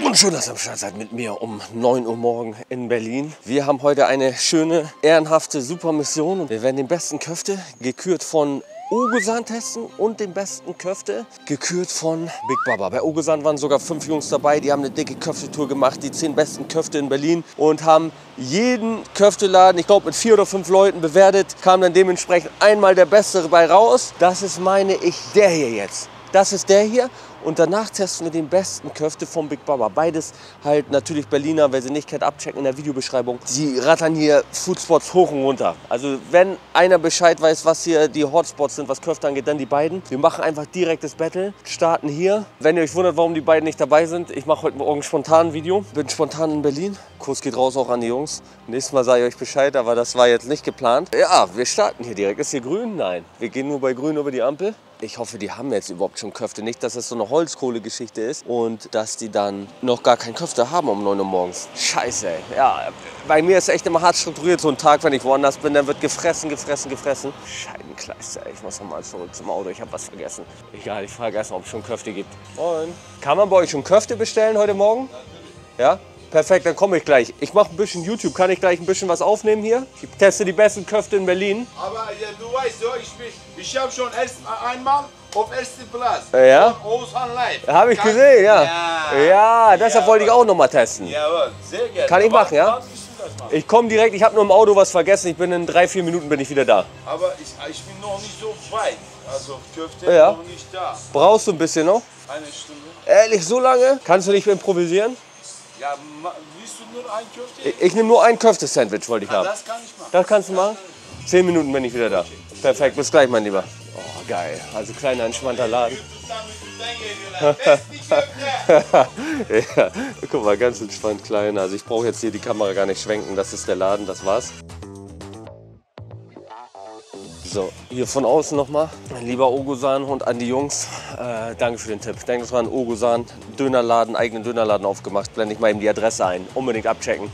Und schön, dass ihr am Start seid mit mir um 9 Uhr morgen in Berlin. Wir haben heute eine schöne, ehrenhafte Supermission und wir werden den besten Köfte, gekürt von Ogosan testen und den besten Köfte, gekürt von Big Baba. Bei Ogosan waren sogar fünf Jungs dabei, die haben eine dicke Köftetour gemacht, die zehn besten Köfte in Berlin und haben jeden Köfteladen, ich glaube mit vier oder fünf Leuten bewertet, kam dann dementsprechend einmal der Bessere bei raus. Das ist, meine ich, der hier jetzt. Das ist der hier und danach testen wir den besten Köfte vom Big Baba. Beides halt natürlich Berliner, wer sie nicht kennt, abchecken in der Videobeschreibung. Sie rattern hier Foodspots hoch und runter. Also wenn einer Bescheid weiß, was hier die Hotspots sind, was Köfte angeht, dann die beiden. Wir machen einfach direkt das Battle, starten hier. Wenn ihr euch wundert, warum die beiden nicht dabei sind, ich mache heute Morgen spontan ein Video. Bin spontan in Berlin. Kurs geht raus auch an die Jungs. Nächstes Mal sage ich euch Bescheid, aber das war jetzt nicht geplant. Ja, wir starten hier direkt. Ist hier grün? Nein. Wir gehen nur bei grün über die Ampel. Ich hoffe, die haben jetzt überhaupt schon Köfte. Nicht, dass es so eine Holzkohle-Geschichte ist und dass die dann noch gar keinen Köfte haben um 9 Uhr morgens. Scheiße, ey. Ja, bei mir ist echt immer hart strukturiert so ein Tag, wenn ich woanders bin. Dann wird gefressen, gefressen, gefressen. Scheibenkleister. Ich muss noch mal zurück zum Auto. Ich habe was vergessen. Egal, ich frage erst mal, ob es schon Köfte gibt. Moin. Kann man bei euch schon Köfte bestellen heute Morgen? Ja? Perfekt, dann komme ich gleich. Ich mache ein bisschen YouTube. Kann ich gleich ein bisschen was aufnehmen hier? Ich teste die besten Köfte in Berlin. Aber ja, du weißt so, ich, bin, ich habe schon erst einmal auf ersten Platz. Ja? Von Osan Live. Habe ich Kann- gesehen, ja. Ja, Ja, deshalb Jawohl. wollte ich auch noch mal testen. Jawohl, sehr gerne. Kann ich machen, ja? Ich komme direkt, ich habe nur im Auto was vergessen. Ich bin in drei, vier Minuten bin ich wieder da. Aber ich, ich bin noch nicht so weit. Also Köfte Ja. noch nicht da. Brauchst du ein bisschen noch? Eine Stunde. Ehrlich, so lange? Kannst du nicht improvisieren? Ja, willst du nur ein Köfte? Ich, ich nehme nur ein Köfte-Sandwich, wollte ich Ja, haben. das kann ich machen. Das kannst du machen? Zehn Minuten bin ich wieder da. Perfekt, bis gleich, mein Lieber. Oh, geil. Also kleiner, entspannter Laden. ja, guck mal, ganz entspannt klein. Also ich brauche jetzt hier die Kamera gar nicht schwenken. Das ist der Laden, das war's. So, hier von außen nochmal. Lieber Ogosan und an die Jungs, äh, danke für den Tipp. Denkt dran, Ogosan, Dönerladen, eigenen Dönerladen aufgemacht. Blende ich mal eben die Adresse ein. Unbedingt abchecken.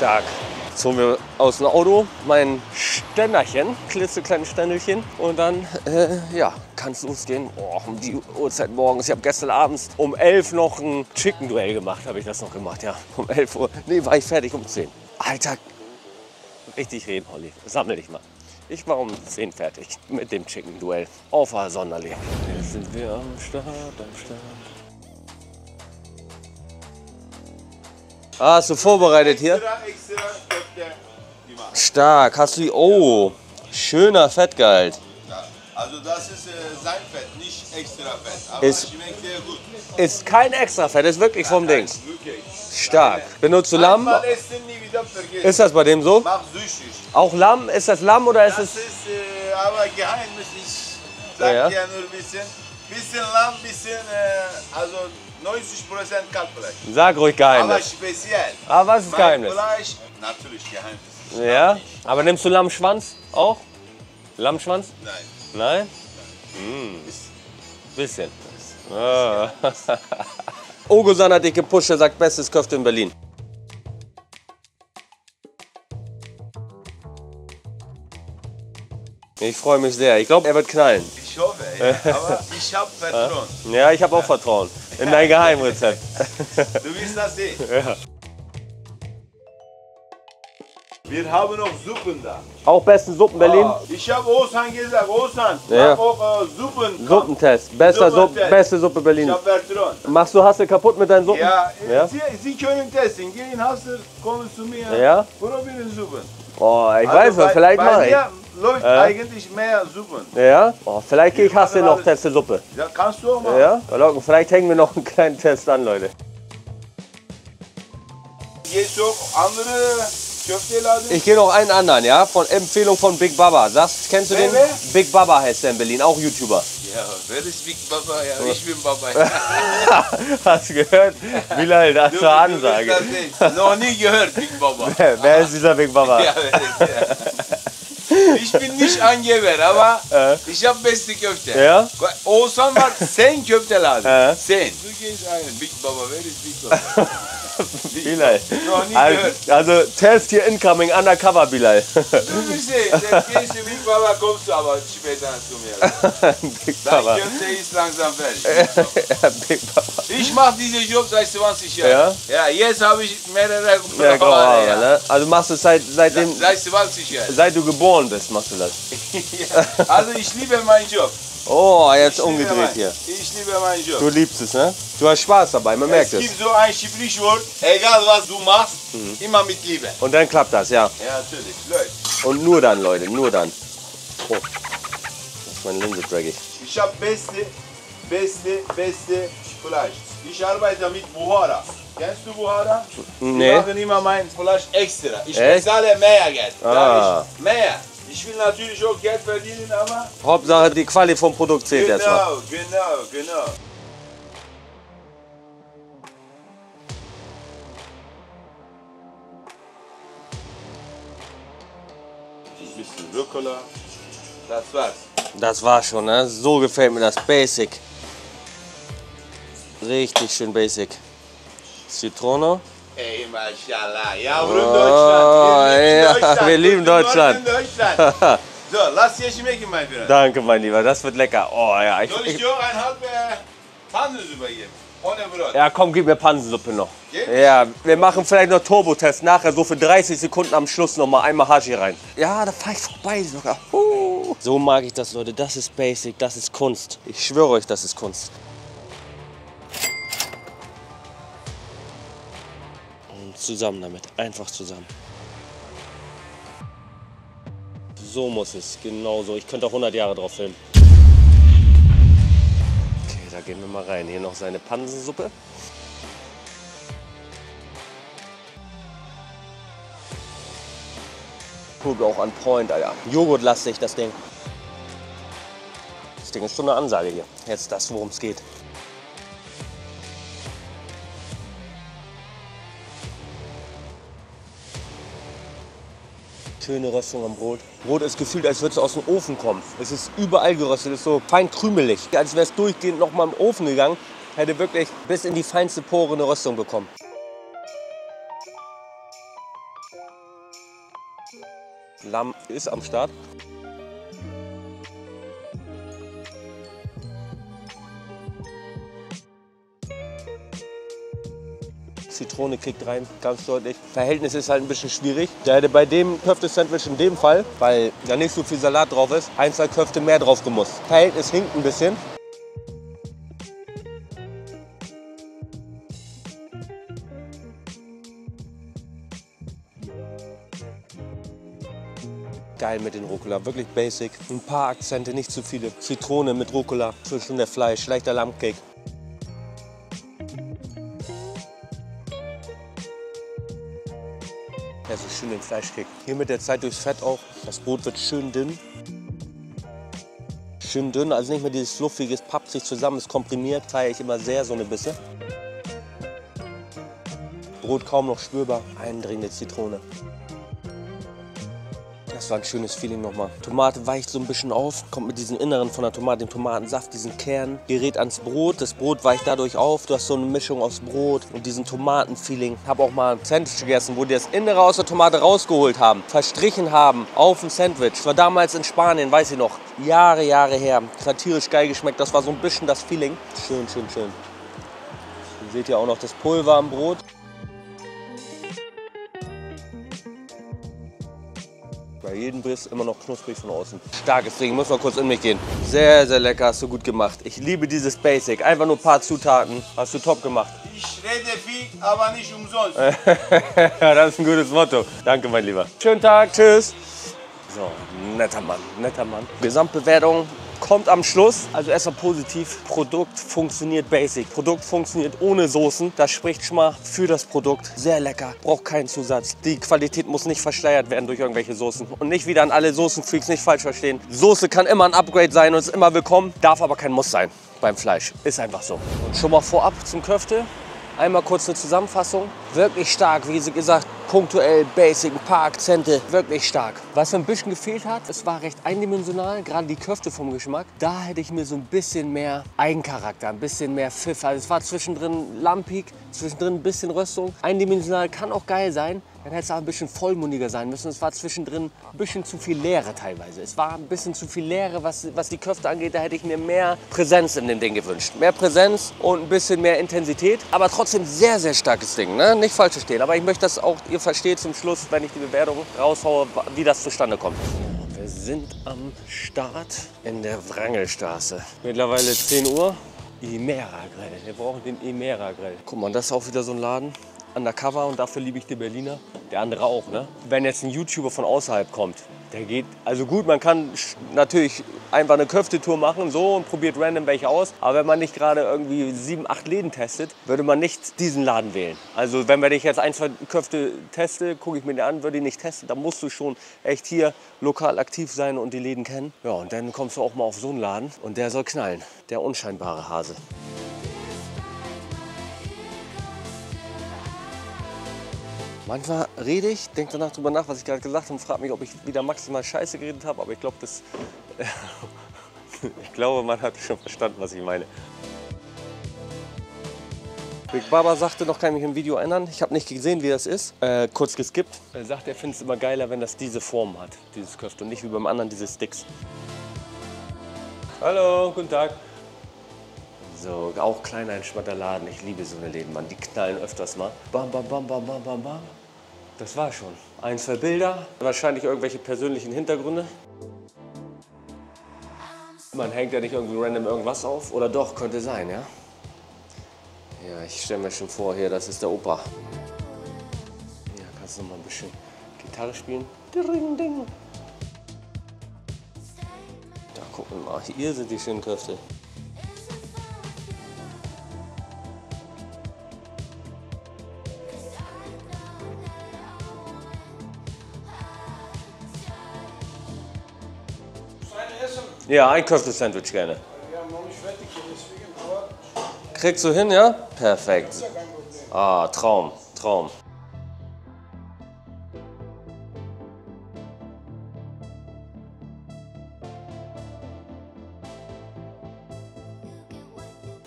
Stark. Jetzt holen wir aus dem Auto mein Ständerchen, klitzekleines Ständelchen. Und dann, äh, ja, kann es losgehen. Oh, um die Uhrzeit morgens. Ich habe gestern abends um 11 noch ein Chicken-Duell gemacht. Habe ich das noch gemacht, ja. Um 11 Uhr. Nee, war ich fertig um 10. Alter, richtig reden, Holly. Sammel dich mal. Ich war um 10 fertig mit dem Chicken-Duell. Auf der Sonderlee. Jetzt sind wir am Start, am Start. Ah, hast du vorbereitet hier? Stark. Hast du die. Oh, schöner Fettgehalt. Also das ist äh, sein Fett, nicht extra Fett. Aber Ist- schmeckt sehr gut. Ist kein extra Fett, ist wirklich vom Ding. Stark. Benutzt du Lamm? Ist das bei dem so? Auch Lamm? Ist das Lamm oder ist Das es. ist äh, aber Geheimnis. Ich sag Ja. dir nur ein bisschen. Bisschen Lamm, bisschen, äh, also 90% Kalbfleisch. Sag ruhig Aber Geheimnis. speziell. Aber was ist Mein Geheimnis? Fleisch, natürlich Geheimnis. Ja? Aber nimmst du Lammschwanz auch? Lammschwanz? Nein. Nein? Hm. Bisschen. Ah. Ogosan hat dich gepusht, er sagt, bestes Köfte in Berlin. Ich freue mich sehr. Ich glaube, er wird knallen. Ich hoffe, ja. aber ich habe Vertrauen. Ja, ich habe auch Vertrauen in dein Geheimrezept. Du wirst das sehen. Ja. Wir haben noch Suppen da. Auch besten Suppen Berlin. Ah, Ich habe Osan gesagt, Osan, Ja. auch äh, Suppen. Suppentest. Bester Suppe, Suppentest. beste Suppe Ich Berlin. habe Vertrauen. Machst du Hassel kaputt mit deinen Suppen? Ja, Ja? Sie, Sie können testen. Gehen Hassel, kommen zu mir. Ja? Probieren Suppen. Oh, ich Also weiß bei- vielleicht bei mache ich. Läuft eigentlich mehr Suppen. Ja? Oh, vielleicht ich machen noch. Teste Suppe. Ja, kannst du auch machen. Ja? Locken, Vielleicht hängen wir noch einen kleinen Test an, Leute. Gehst du auch andere Köfteladen? Ich gehe noch einen anderen, ja? Von Empfehlung von Big Baba. Sagst, kennst du Wer, den? wer? Big Baba heißt der in Berlin, auch YouTuber. Ja, wer ist Big Baba? Ja, ich bin Baba. Hast du gehört? Bilal, das Du- zur du Ansage. wirst das sehen. Noch nie gehört, Big Baba. Wer wer ist dieser Big Baba? Ja, wer ist der? Ich bin nicht Angeber, aber ich habe beste Köfte. Ja? Osan war 10 Köfteladen. Ja. 10. Du gehst ein, Big Baba, wer ist Big Baba? Bilal. Noch nie Also, gehört. also Test hier incoming, undercover Bilal. Du bist gehst du mit Papa, kommst du aber später zu mir. Big Dein Papa. Köfte ist langsam fertig. Big Papa. Ich mache diesen Job seit 20 Jahren. Ja? jetzt habe ich mehrere Ja, grau Haare, ja. ne? Also machst du es seit, seitdem, Seit 20 Jahren. seit du geboren bist, machst du das. ja. Also ich liebe meinen Job. Oh, jetzt Ich umgedreht mein- hier. Ich liebe meinen Job. Du liebst es, ne? Du hast Spaß dabei, man merkt es es. gibt so ein Sprichwort, egal was du machst, immer mit Liebe. Und dann klappt das, ja. Ja, natürlich. Leute, Und nur dann, Leute, nur dann. Oh, das ist meine Linse dreckig. ich habe beste, beste, beste Fleisch. Ich arbeite mit Buhara. Kennst du Buhara? Nee. Die machen immer mein Fleisch extra. Ich Echt? bezahle mehr Geld. Ah. Ich, mehr. Ich will natürlich auch Geld verdienen, aber... Hauptsache die Quali vom Produkt zählt erstmal. Genau, genau, genau. Ein bisschen Rucola. Das war's. Das war schon, ne? So gefällt mir das. Basic. Richtig schön basic. Zitrone. Ey, Mashallah. Ja, warum Oh, Deutschland? ja, wir lieben Deutschland. Wir lieben Deutschland. so, lass dir schmecken, mein Freund. Danke, mein Lieber, das wird lecker. Oh ja, ich, Soll ich dir auch ein halbe Pfannensuppe geben? Ohne Brot. ja komm, gib mir Pansensuppe noch. Geht? Ja, wir machen vielleicht noch Turbotest nachher, so für 30 Sekunden am Schluss noch mal einmal Haji rein. Ja, da fahr ich vorbei sogar. Uh. So mag ich das, Leute. Das ist Basic, das ist Kunst. Ich schwöre euch, das ist Kunst. Zusammen damit, einfach zusammen. So muss es, genau so. Ich könnte auch 100 Jahre drauf filmen. Okay, da gehen wir mal rein. Hier noch seine Pansensuppe. Gut, auch an Point, Alter. Joghurtlastig, das Ding. Das Ding ist schon eine Ansage hier. Jetzt das, worum es geht. Schöne Röstung am Brot. Brot ist gefühlt, als würde es aus dem Ofen kommen. Es ist überall geröstet, es ist so fein krümelig. Als wäre es durchgehend noch mal im Ofen gegangen, hätte wirklich bis in die feinste Pore eine Röstung bekommen. Lamm ist am Start. Zitrone kickt rein, ganz deutlich. Verhältnis ist halt ein bisschen schwierig. Da hätte bei dem Köfte-Sandwich in dem Fall, weil da nicht so viel Salat drauf ist, ein, zwei Köfte mehr drauf gemusst. Verhältnis hinkt ein bisschen. Geil mit den Rucola, wirklich basic. Ein paar Akzente, nicht zu viele. Zitrone mit Rucola, zwischen der Fleisch, leichter Lammcake. Es ist schön den Fleischkick. Hier mit der Zeit durchs Fett auch. Das Brot wird schön dünn. Schön dünn, also nicht mehr dieses fluffiges, pappt sich zusammen, ist komprimiert. Feiere ich immer sehr, so eine Bisse. Brot kaum noch spürbar. Eindringende Zitrone. War ein schönes Feeling nochmal. Tomate weicht so ein bisschen auf, kommt mit diesem Inneren von der Tomate, dem Tomatensaft, diesen Kern, gerät ans Brot. Das Brot weicht dadurch auf. Du hast so eine Mischung aus Brot und diesem Tomatenfeeling. Habe auch mal ein Sandwich gegessen, wo die das Innere aus der Tomate rausgeholt haben, verstrichen haben auf ein Sandwich. Das war damals in Spanien, weiß ich noch, Jahre, Jahre her. Das geil geschmeckt. Das war so ein bisschen das Feeling. Schön, schön, schön. Hier seht ihr auch noch das Pulver am Brot. Bei jedem Biss immer noch knusprig von außen. Starkes Ding, muss mal kurz in mich gehen. Sehr, sehr lecker, hast du gut gemacht. Ich liebe dieses Basic. Einfach nur ein paar Zutaten. Hast du top gemacht. Ich rede viel, aber nicht umsonst. ja, das ist ein gutes Motto. Danke, mein Lieber. Schönen Tag, tschüss. So, netter Mann, netter Mann. Gesamtbewertung kommt am Schluss. Also erstmal positiv. Produkt funktioniert basic. Produkt funktioniert ohne Soßen. Das spricht schon mal für das Produkt. Sehr lecker. Braucht keinen Zusatz. Die Qualität muss nicht verschleiert werden durch irgendwelche Soßen. Und nicht wieder an alle Soßenfreaks nicht falsch verstehen. Soße kann immer ein Upgrade sein und ist immer willkommen. Darf aber kein Muss sein beim Fleisch. Ist einfach so. Und schon mal vorab zum Köfte. Einmal kurz eine Zusammenfassung. Wirklich stark, wie gesagt, punktuell, basic, ein paar Akzente, wirklich stark. Was mir ein bisschen gefehlt hat, es war recht eindimensional, gerade die Köfte vom Geschmack. Da hätte ich mir so ein bisschen mehr Eigencharakter, ein bisschen mehr Pfiff. Also es war zwischendrin lampig, zwischendrin ein bisschen Röstung. Eindimensional kann auch geil sein, dann hätte es auch ein bisschen vollmundiger sein müssen. Es war zwischendrin ein bisschen zu viel Leere teilweise. Es war ein bisschen zu viel Leere, was, was die Köfte angeht. Da hätte ich mir mehr Präsenz in dem Ding gewünscht. Mehr Präsenz und ein bisschen mehr Intensität. Aber trotzdem sehr, sehr starkes Ding. Ne? Nicht falsch verstehen. Aber ich möchte, dass auch ihr versteht zum Schluss, wenn ich die Bewertung raushaue, wie das zustande kommt. Wir sind am Start in der Wrangelstraße. Mittlerweile 10 Uhr. Imera Grill. Wir brauchen den Imera Grill. Guck mal, das ist auch wieder so ein Laden undercover und dafür liebe ich die Berliner. Der andere auch, ne? Wenn jetzt ein YouTuber von außerhalb kommt, der geht, also gut, man kann natürlich einfach eine Köftetour machen so und probiert random welche aus. Aber wenn man nicht gerade irgendwie sieben, acht Läden testet, würde man nicht diesen Laden wählen. Also wenn man dich jetzt ein, zwei Köfte teste, gucke ich mir den an, würde ich nicht testen, dann musst du schon echt hier lokal aktiv sein und die Läden kennen. Ja, und dann kommst du auch mal auf so einen Laden und der soll knallen. Der unscheinbare Hase. Manchmal rede ich, denke danach drüber nach, was ich gerade gesagt habe und frage mich, ob ich wieder maximal Scheiße geredet habe. Aber ich glaube, das, ich glaube, man hat schon verstanden, was ich meine. Big Baba sagte noch, kann ich mich im Video erinnern. Ich habe nicht gesehen, wie das ist. Äh, kurz geskippt. Er sagt, er findet es immer geiler, wenn das diese Form hat, dieses Köfte. Und nicht wie beim anderen diese Sticks. Hallo, guten Tag. So, auch kleiner entspannter Laden. Ich liebe so eine Läden, Mann. Die knallen öfters mal. Bam, bam, bam, bam, bam, bam, bam. Das war schon. Ein, zwei Bilder, wahrscheinlich irgendwelche persönlichen Hintergründe. Man hängt ja nicht irgendwie random irgendwas auf. Oder doch, könnte sein, ja? Ja, ich stelle mir schon vor, hier, das ist der Opa. Ja, kannst du noch mal ein bisschen Gitarre spielen? Ding, ding. Da gucken wir mal, hier sind die schönen Kräfte. Ja, ein Köfte-Sandwich gerne. Wir haben noch nicht fertig deswegen, aber Kriegst du hin, ja? Perfekt. ja. Ah, Traum, Traum.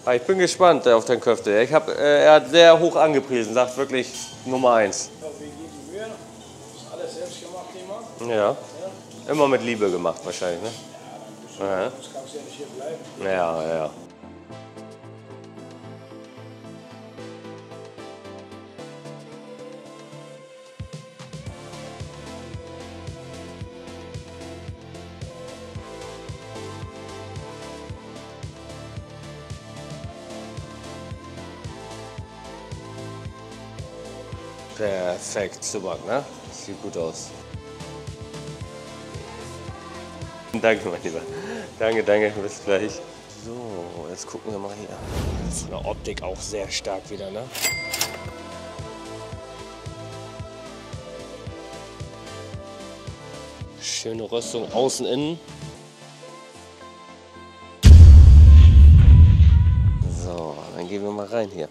Ah, ich bin gespannt äh, auf den Köfte. Ich hab, äh, er hat sehr hoch angepriesen, sagt wirklich Nummer eins. Ja, wir geben Mühe. Ist alles selbst gemacht immer. Ja. Immer mit Liebe gemacht wahrscheinlich, ne? Ja, Das kannst du ja nicht hier bleiben. ja. ja. Perfekt, super, ne? Sieht gut aus. Danke, mein Lieber. Danke, danke, bis gleich. So, jetzt gucken wir mal hier. Von der Optik auch sehr stark wieder, ne? Schöne Röstung außen, innen. So, dann gehen wir mal rein hier.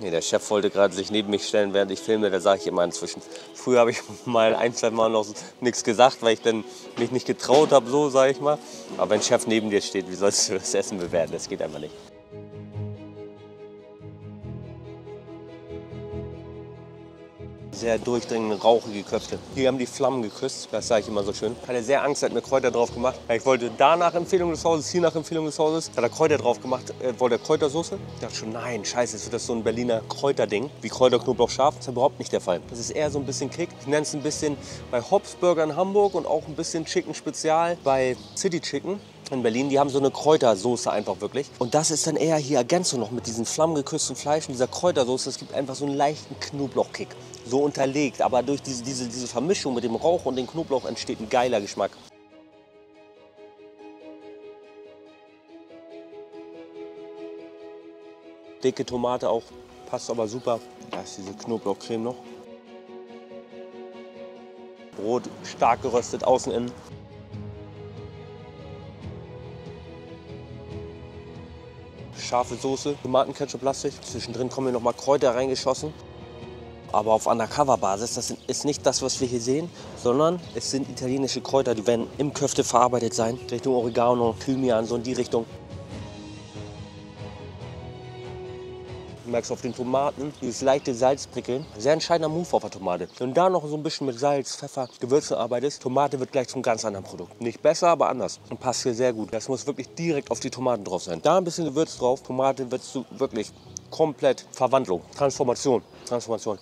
Nee, der Chef wollte gerade sich neben mich stellen, während ich filme. Da sage ich immer inzwischen. Früher habe ich mal ein, zwei Mal noch nichts gesagt, weil ich dann mich nicht getraut habe, so sage ich mal. Aber wenn Chef neben dir steht, wie sollst du das Essen bewerten? Das geht einfach nicht. Sehr durchdringende, rauchige Köfte. Hier haben die Flammen geküsst, das sage ich immer so schön. Hatte sehr Angst, hat mir Kräuter drauf gemacht. Ich wollte da nach Empfehlung des Hauses, hier nach Empfehlung des Hauses. Hat er Kräuter drauf gemacht, äh, wollte er Kräutersoße. Ich dachte schon, nein, scheiße, jetzt wird das so ein Berliner Kräuterding, wie Kräuter, Knoblauch, scharf. Das ist überhaupt nicht der Fall. Das ist eher so ein bisschen Kick. Ich nenne es ein bisschen bei Hobbs Burger in Hamburg und auch ein bisschen Chicken Spezial bei City Chicken in Berlin, die haben so eine Kräutersoße einfach wirklich. Und das ist dann eher hier Ergänzung noch mit diesem flammgeküssten Fleisch und dieser Kräutersoße. Es gibt einfach so einen leichten Knoblauchkick. So unterlegt. Aber durch diese, diese, diese Vermischung mit dem Rauch und dem Knoblauch entsteht ein geiler Geschmack. Dicke Tomate auch, passt aber super. Da ist diese Knoblauchcreme noch. Brot stark geröstet, außen innen. scharfe Soße, Tomatenketchup lastig. Zwischendrin kommen hier noch mal Kräuter reingeschossen. Aber auf Undercover-Basis. Das ist nicht das, was wir hier sehen, sondern es sind italienische Kräuter, die werden im Köfte verarbeitet sein. Richtung Oregano, Thymian, so in die Richtung. Du merkst auf den Tomaten dieses leichte Salzprickeln. Sehr entscheidender Move auf der Tomate. Und da noch so ein bisschen mit Salz, Pfeffer, Gewürzen arbeitest, Tomate wird gleich zum ganz anderen Produkt. Nicht besser, aber anders. Und passt hier sehr gut. Das muss wirklich direkt auf die Tomaten drauf sein. Da ein bisschen Gewürz drauf, Tomate wird zu wirklich komplett Verwandlung, Transformation, Transformation.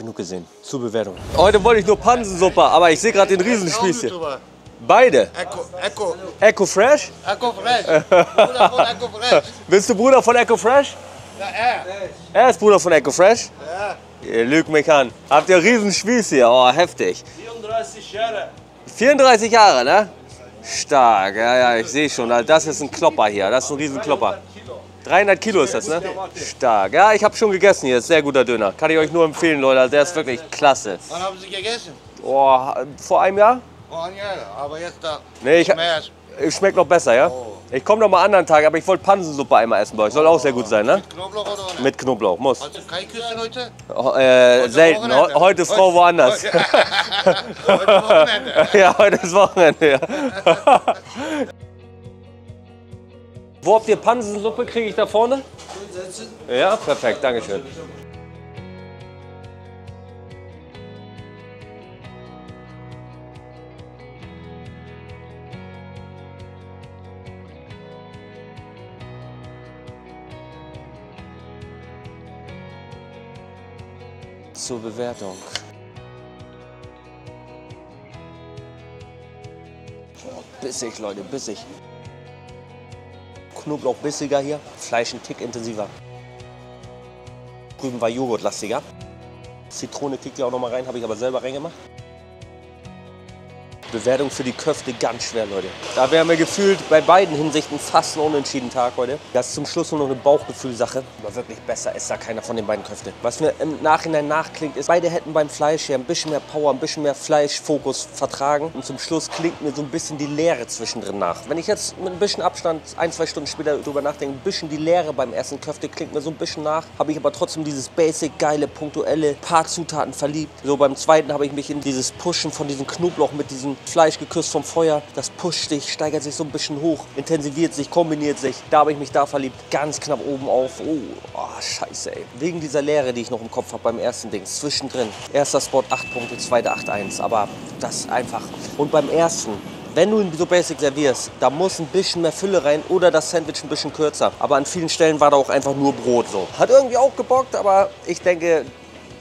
Genug gesehen. Zur Bewertung. Heute wollte ich nur Pansensuppe, aber ich sehe gerade den Riesenspieß hier. Beide. Echo, Echo, Echo Fresh? Echo Fresh. Bruder von Echo Fresh. Bist du Bruder von Echo Fresh? Ja, er. Er ist Bruder von Echo Fresh? Ja. Ihr lügt mich an. Habt ihr einen Riesenspieß hier? Oh, heftig. 34 Jahre. 34 Jahre, ne? Stark, ja, ja, ich sehe schon. Das ist ein Klopper hier. Das ist ein Riesenklopper. 300 Kilo ist das, ne? Stark. Ja, ich habe schon gegessen hier. Sehr guter Döner. Kann ich euch nur empfehlen, Leute. Der ist wirklich klasse. Wann haben Sie gegessen? Oh, vor einem Jahr? Oh, ja, aber jetzt da. Nee, ich, ich schmeckt noch besser, ja? Ich komme noch mal anderen Tag, aber ich wollte Pansensuppe einmal essen bei euch. Soll auch sehr gut sein, ne? Knoblauch oder ohne? Mit Knoblauch, muss. Hast du kein Küssen heute? Oh, äh, selten. Wochenende. Heu- Heute ist Frau woanders. Heute Wochenende. ja, heute ist Wochenende. Ja. Wo habt ihr Pansensuppe? Kriege ich da vorne? Ja, perfekt, Dankeschön. Zur Bewertung. Bissig, Leute, bissig. Knoblauch bissiger hier, Fleisch ein Tick intensiver. Drüben war Joghurt lastiger. Zitrone kickt ja auch noch mal rein, habe ich aber selber reingemacht. Bewertung für die Köfte ganz schwer, Leute. Da wären wir gefühlt bei beiden Hinsichten fast ein unentschieden Tag heute. Das ist zum Schluss nur noch eine Bauchgefühlsache. Aber wirklich besser ist da keiner von den beiden Köfte. Was mir im Nachhinein nachklingt, ist, beide hätten beim Fleisch hier ein bisschen mehr Power, ein bisschen mehr Fleischfokus vertragen. Und zum Schluss klingt mir so ein bisschen die Leere zwischendrin nach. Wenn ich jetzt mit ein bisschen Abstand, ein, zwei Stunden später drüber nachdenke, ein bisschen die Leere beim ersten Köfte klingt mir so ein bisschen nach. Habe ich aber trotzdem dieses basic, geile, punktuelle, paar Zutaten verliebt. So beim zweiten habe ich mich in dieses Pushen von diesem Knoblauch mit diesem Fleisch geküsst vom Feuer. Das pusht sich, steigert sich so ein bisschen hoch, intensiviert sich, kombiniert sich. Da habe ich mich da verliebt. Ganz knapp oben auf. Oh, oh scheiße, ey. Wegen dieser Leere, die ich noch im Kopf habe beim ersten Ding. Zwischendrin. Erster Spot 8 Punkte, zweiter 8-1. Aber das einfach. Und beim ersten, wenn du ihn so basic servierst, da muss ein bisschen mehr Fülle rein oder das Sandwich ein bisschen kürzer. Aber an vielen Stellen war da auch einfach nur Brot so. Hat irgendwie auch gebockt, aber ich denke,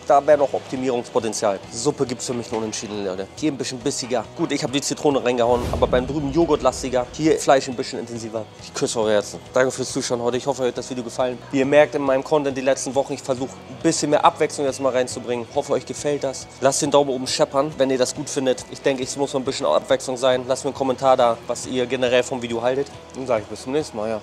da wäre noch Optimierungspotenzial. Suppe gibt es für mich nur unentschieden, Leute. Hier ein bisschen bissiger. Gut, ich habe die Zitrone reingehauen, aber beim drüben Joghurt lastiger. Hier Fleisch ein bisschen intensiver. Ich küsse eure Herzen. Danke fürs Zuschauen heute. Ich hoffe, euch hat das Video gefallen. Wie ihr merkt in meinem Content die letzten Wochen, ich versuche ein bisschen mehr Abwechslung jetzt mal reinzubringen. Hoffe, euch gefällt das. Lasst den Daumen oben scheppern, wenn ihr das gut findet. Ich denke, es muss noch ein bisschen Abwechslung sein. Lasst mir einen Kommentar da, was ihr generell vom Video haltet. Dann sage ich bis zum nächsten Mal, ja.